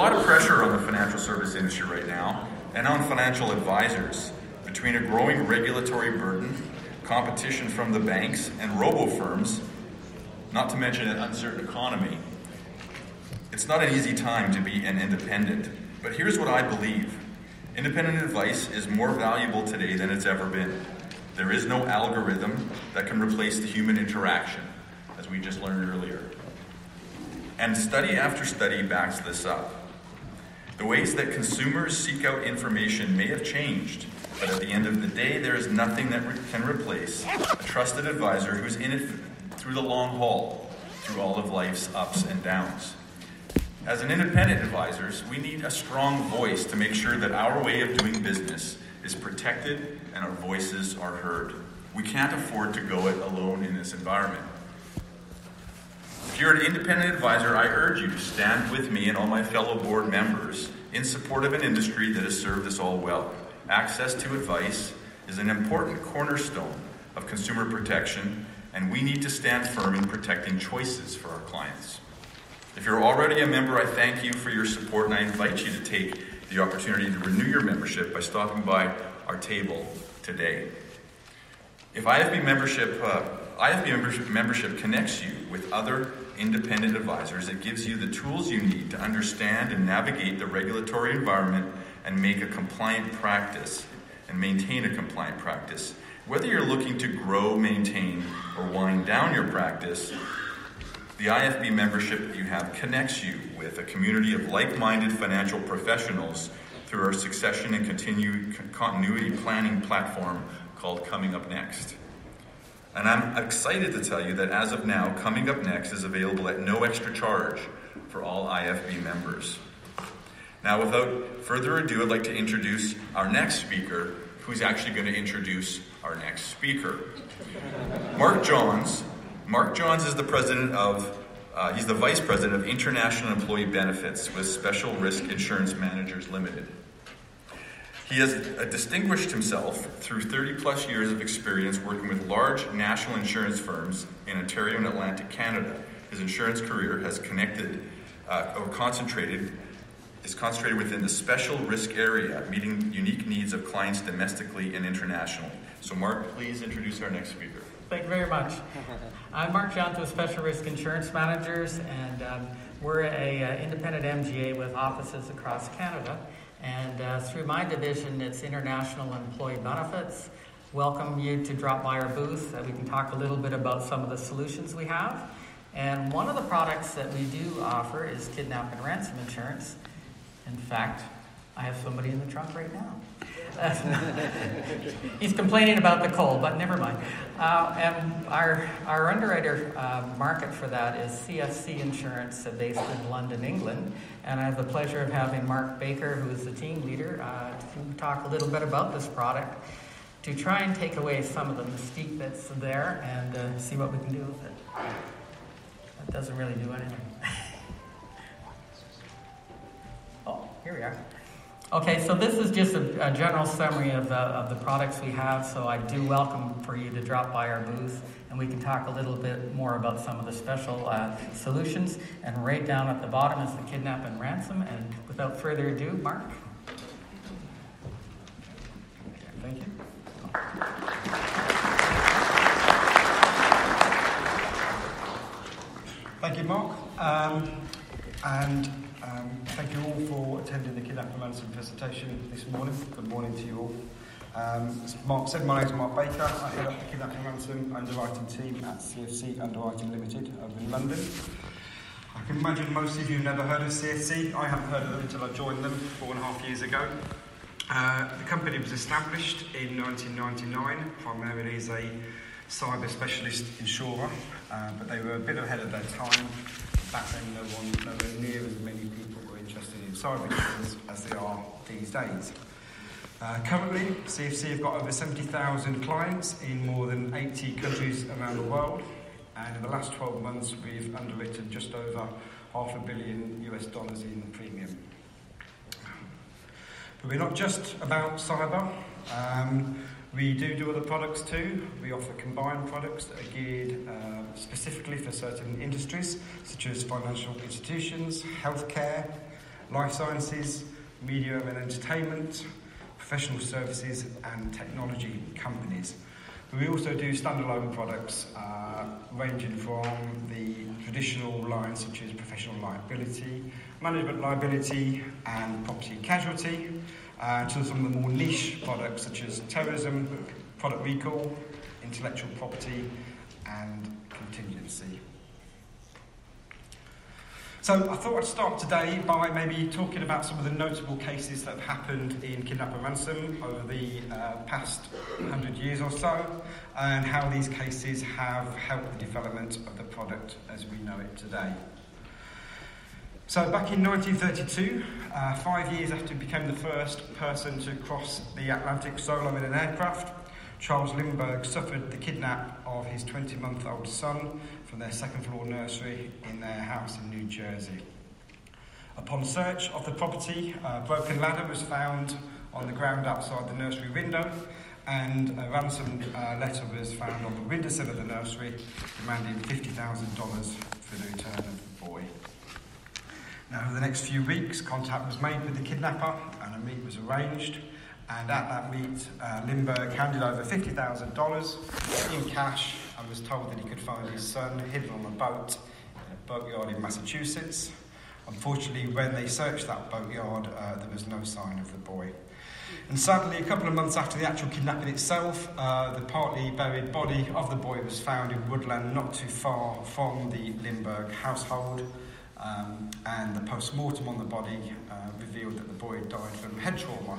lot of pressure on the financial service industry right now and on financial advisors between a growing regulatory burden, competition from the banks and robo firms, not to mention an uncertain economy. It's not an easy time to be an independent, but here's what I believe independent advice is more valuable today than it's ever been. There is no algorithm that can replace the human interaction, as we just learned earlier. And study after study backs this up. The ways that consumers seek out information may have changed, but at the end of the day, there is nothing that re- can replace a trusted advisor who's in it through the long haul, through all of life's ups and downs. As an independent advisors, we need a strong voice to make sure that our way of doing business is protected and our voices are heard. We can't afford to go it alone in this environment. If you're an independent advisor, I urge you to stand with me and all my fellow board members in support of an industry that has served us all well. Access to advice is an important cornerstone of consumer protection, and we need to stand firm in protecting choices for our clients. If you're already a member, I thank you for your support and I invite you to take the opportunity to renew your membership by stopping by our table today. If IFB membership, uh, IFB membership, membership connects you with other independent advisors, it gives you the tools you need to understand and navigate the regulatory environment and make a compliant practice and maintain a compliant practice. Whether you're looking to grow, maintain, or wind down your practice, the IFB membership you have connects you with a community of like minded financial professionals through our succession and continued continuity planning platform called Coming Up Next. And I'm excited to tell you that as of now, Coming Up Next is available at no extra charge for all IFB members. Now, without further ado, I'd like to introduce our next speaker, who's actually going to introduce our next speaker. Mark Johns Mark Johns is the president of, uh, he's the vice president of International Employee Benefits with Special Risk Insurance Managers Limited. He has uh, distinguished himself through 30 plus years of experience working with large national insurance firms in Ontario and Atlantic Canada. His insurance career has connected uh, or concentrated is concentrated within the special risk area, meeting unique needs of clients domestically and internationally. So, Mark, please introduce our next speaker. Thank you very much. I'm Mark Johns with Special Risk Insurance Managers, and um, we're a uh, independent MGA with offices across Canada. And uh, through my division, it's International Employee Benefits. Welcome you to drop by our booth. Uh, we can talk a little bit about some of the solutions we have. And one of the products that we do offer is kidnap and ransom insurance. In fact, I have somebody in the trunk right now. He's complaining about the cold, but never mind. Uh, and our, our underwriter uh, market for that is CFC Insurance, uh, based in London, England. And I have the pleasure of having Mark Baker, who is the team leader, uh, to talk a little bit about this product to try and take away some of the mystique that's there and uh, see what we can do with it. That doesn't really do anything. oh, here we are. Okay, so this is just a, a, general summary of the, of the products we have. So I do welcome for you to drop by our booth and we can talk a little bit more about some of the special uh, solutions. And right down at the bottom is the kidnap and ransom. And without further ado, Mark. Thank you. Thank you, Mark. Um, and um, thank you all for attending the Kidnap and Ransom presentation this morning. Good morning to you all. Um, as Mark said, my name is Mark Baker. I head up the Kidnap and Ransom underwriting team at CFC Underwriting Limited over in London. I can imagine most of you have never heard of CFC. I haven't heard of them until I joined them four and a half years ago. Uh, the company was established in 1999 primarily as a cyber specialist insurer, uh, but they were a bit ahead of their time back then no one, nowhere near as many people were interested in cyber as they are these days. Uh, currently, CFC have got over 70,000 clients in more than 80 countries around the world, and in the last 12 months, we've underwritten just over half a billion US dollars in premium. But we're not just about cyber. Um, we do do other products too. We offer combined products that are geared uh, specifically for certain industries, such as financial institutions, healthcare, life sciences, media and entertainment, professional services, and technology companies. We also do standalone products uh, ranging from the traditional lines such as professional liability, management liability, and property casualty, uh, to some of the more niche products such as terrorism, product recall, intellectual property, and contingency. So I thought I'd start today by maybe talking about some of the notable cases that have happened in kidnap and ransom over the uh, past 100 years or so, and how these cases have helped the development of the product as we know it today. So back in 1932, uh, five years after he became the first person to cross the Atlantic solo in an aircraft, Charles Lindbergh suffered the kidnap of his 20 month old son from their second floor nursery in their house in New Jersey. Upon search of the property, a broken ladder was found on the ground outside the nursery window, and a ransom uh, letter was found on the windowsill of the nursery demanding $50,000 for the return of the boy. Now, over the next few weeks, contact was made with the kidnapper and a meet was arranged. And at that meet, uh, Lindbergh handed over $50,000 in cash and was told that he could find his son hidden on a boat in a boatyard in Massachusetts. Unfortunately, when they searched that boatyard, uh, there was no sign of the boy. And sadly, a couple of months after the actual kidnapping itself, uh, the partly buried body of the boy was found in woodland not too far from the Lindbergh household. Um, and the post mortem on the body uh, revealed that the boy had died from head trauma.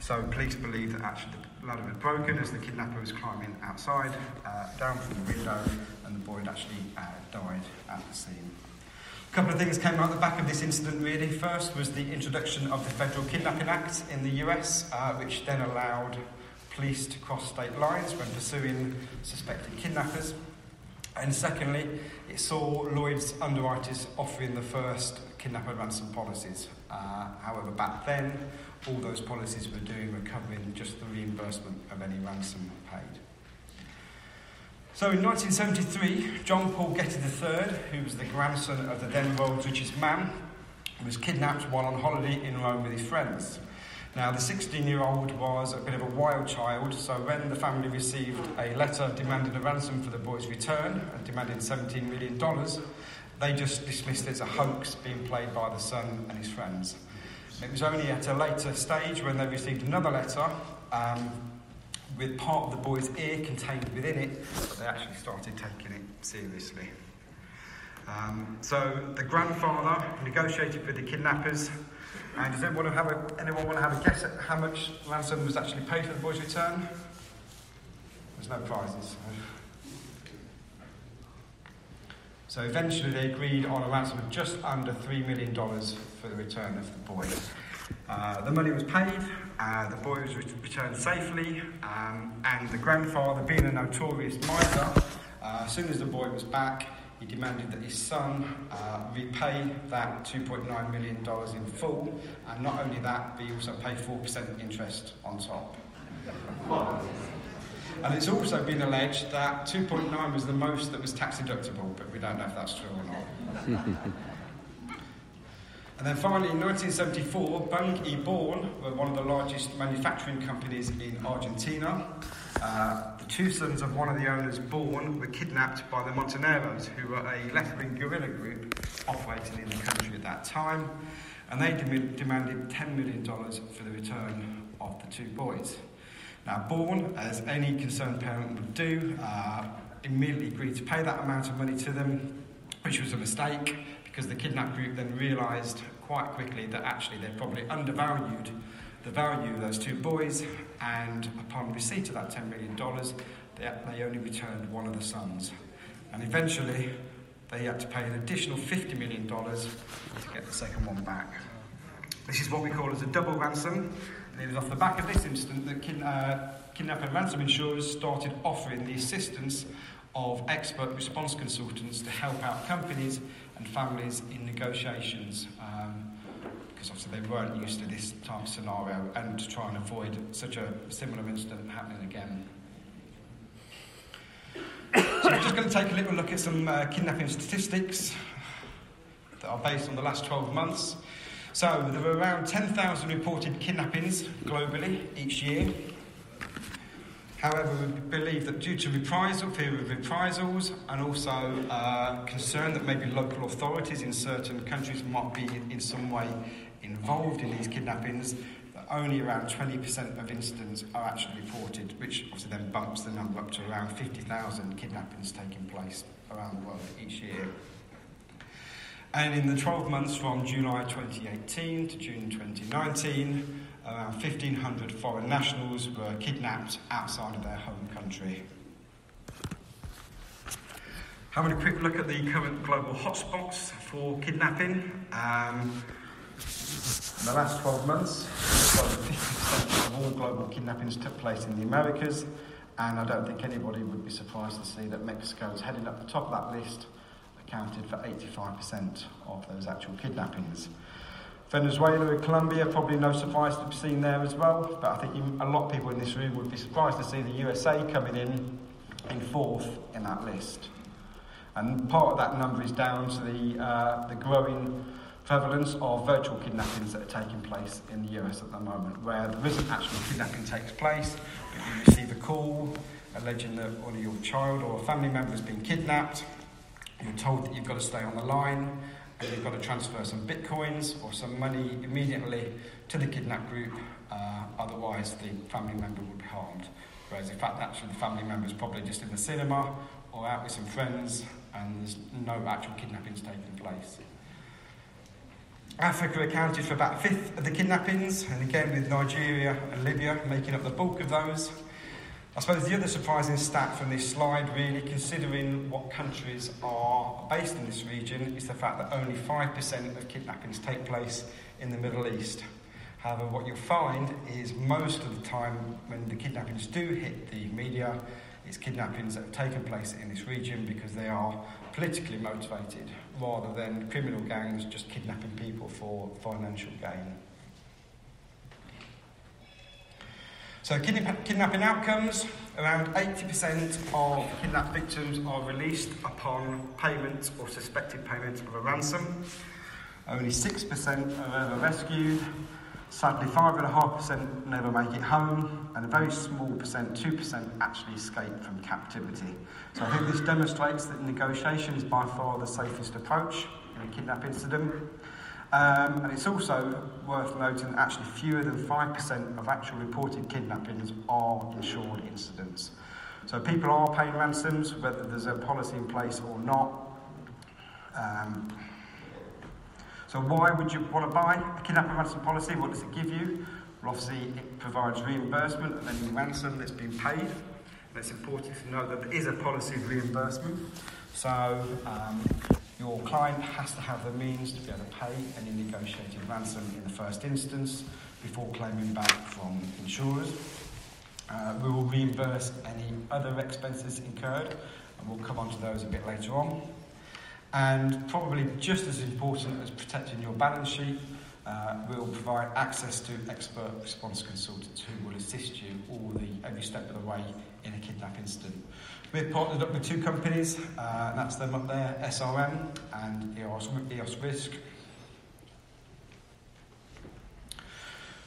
So police believe that actually the ladder had broken as the kidnapper was climbing outside, uh, down from the window, and the boy had actually uh, died at the scene. A couple of things came out the back of this incident really. First was the introduction of the Federal Kidnapping Act in the US, uh, which then allowed police to cross state lines when pursuing suspected kidnappers. And secondly, it saw Lloyd's underwriters offering the first kidnapper ransom policies. Uh, however, back then, all those policies were doing were covering just the reimbursement of any ransom paid. So in 1973, John Paul Getty III, who was the grandson of the then world's richest man, was kidnapped while on holiday in Rome with his friends. Now, the 16 year old was a bit of a wild child, so when the family received a letter demanding a ransom for the boy's return and demanding $17 million, they just dismissed it as a hoax being played by the son and his friends. It was only at a later stage when they received another letter um, with part of the boy's ear contained within it that they actually started taking it seriously. Um, so the grandfather negotiated with the kidnappers. And does anyone, have a, anyone want to have a guess at how much ransom was actually paid for the boy's return? There's no prizes. So eventually they agreed on a ransom of just under $3 million for the return of the boy. Uh, the money was paid, uh, the boy was returned safely, um, and the grandfather, being a notorious miser, uh, as soon as the boy was back, he demanded that his son uh, repay that $2.9 million in full, and not only that, but he also pay 4% interest on top. And it's also been alleged that 2.9 was the most that was tax deductible, but we don't know if that's true or not. and then finally, in 1974, Bunge e. Born were one of the largest manufacturing companies in Argentina. Uh, two sons of one of the owners, Born, were kidnapped by the Montoneros, who were a left-wing guerrilla group operating in the country at that time, and they dem- demanded $10 million for the return of the two boys. Now, Born, as any concerned parent would do, uh, immediately agreed to pay that amount of money to them, which was a mistake because the kidnapped group then realised quite quickly that actually they probably undervalued the value of those two boys, and upon receipt of that $10 million, they, they only returned one of the sons. And eventually, they had to pay an additional $50 million to get the second one back. This is what we call as a double ransom, and it was off the back of this incident that kin, uh, kidnap and ransom insurers started offering the assistance of expert response consultants to help out companies and families in negotiations. Um, because obviously they weren't used to this type of scenario and to try and avoid such a similar incident happening again. So we're just going to take a little look at some uh, kidnapping statistics that are based on the last 12 months. So, there are around 10,000 reported kidnappings globally each year. However, we believe that due to reprisal, fear of reprisals, and also uh, concern that maybe local authorities in certain countries might be in some way involved in these kidnappings, that only around 20% of incidents are actually reported, which obviously then bumps the number up to around 50,000 kidnappings taking place around the world each year. And in the 12 months from July 2018 to June 2019, around 1,500 foreign nationals were kidnapped outside of their home country. Having a quick look at the current global hotspots for kidnapping. Um, in the last 12 months, 50% of all global kidnappings took place in the Americas, and I don't think anybody would be surprised to see that Mexico is heading up the top of that list, accounted for 85% of those actual kidnappings. Venezuela and Colombia, probably no surprise to be seen there as well, but I think a lot of people in this room would be surprised to see the USA coming in in fourth in that list. And part of that number is down to the, uh, the growing prevalence of virtual kidnappings that are taking place in the US at the moment, where there isn't actual kidnapping takes place, but you receive a call alleging that of your child or a family member has been kidnapped. You're told that you've got to stay on the line, and you've got to transfer some bitcoins or some money immediately to the kidnap group, uh, otherwise the family member will be harmed. Whereas in fact actually the family member is probably just in the cinema or out with some friends and there's no actual kidnappings taking place. Africa accounted for about a fifth of the kidnappings, and again with Nigeria and Libya making up the bulk of those. I suppose the other surprising stat from this slide, really, considering what countries are based in this region, is the fact that only 5% of kidnappings take place in the Middle East. However, what you'll find is most of the time when the kidnappings do hit the media, it's kidnappings that have taken place in this region because they are politically motivated rather than criminal gangs just kidnapping people for financial gain. So, kidnapping outcomes around 80% of kidnapped victims are released upon payment or suspected payment of a ransom. Only 6% are ever rescued. Sadly, 5.5% never make it home, and a very small percent, 2%, actually escape from captivity. So I think this demonstrates that negotiation is by far the safest approach in a kidnap incident. Um, and it's also worth noting that actually fewer than 5% of actual reported kidnappings are insured incidents. So people are paying ransoms, whether there's a policy in place or not. Um, so why would you want to buy a kidnapping ransom policy? What does it give you? Well, obviously, it provides reimbursement of any ransom that's been paid. And it's important to know that there is a policy of reimbursement. So um, your client has to have the means to be able to pay any negotiated ransom in the first instance before claiming back from insurers. Uh, we will reimburse any other expenses incurred, and we'll come on to those a bit later on. And probably just as important as protecting your balance sheet, uh, we'll provide access to expert response consultants who will assist you all the, every step of the way in a kidnap incident. We've partnered up with two companies, uh, and that's them up there, SRM and EOS, EOS Risk,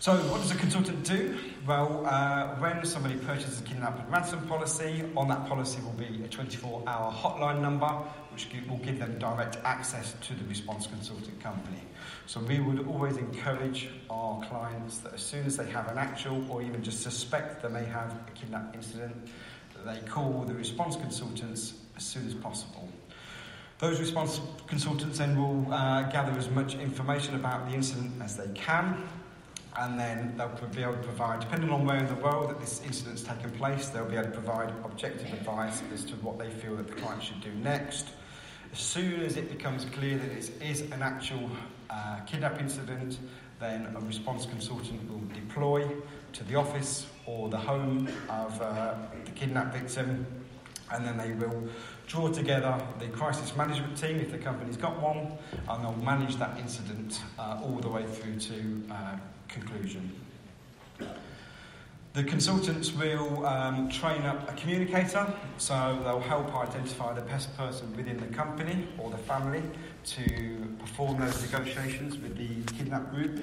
So, what does a consultant do? Well, uh, when somebody purchases a kidnapping ransom policy, on that policy will be a 24 hour hotline number which will give them direct access to the response consultant company. So, we would always encourage our clients that as soon as they have an actual or even just suspect they may have a kidnap incident, they call the response consultants as soon as possible. Those response consultants then will uh, gather as much information about the incident as they can, and then they'll be able to provide, depending on where in the world that this incident's taken place, they'll be able to provide objective advice as to what they feel that the client should do next. As soon as it becomes clear that it is an actual uh, kidnap incident, then a response consultant will deploy to the office or the home of uh, the kidnapped victim, and then they will draw together the crisis management team if the company's got one, and they'll manage that incident uh, all the way through to uh, conclusion. The consultants will um, train up a communicator, so they'll help identify the best person within the company or the family to perform those negotiations with the kidnapped group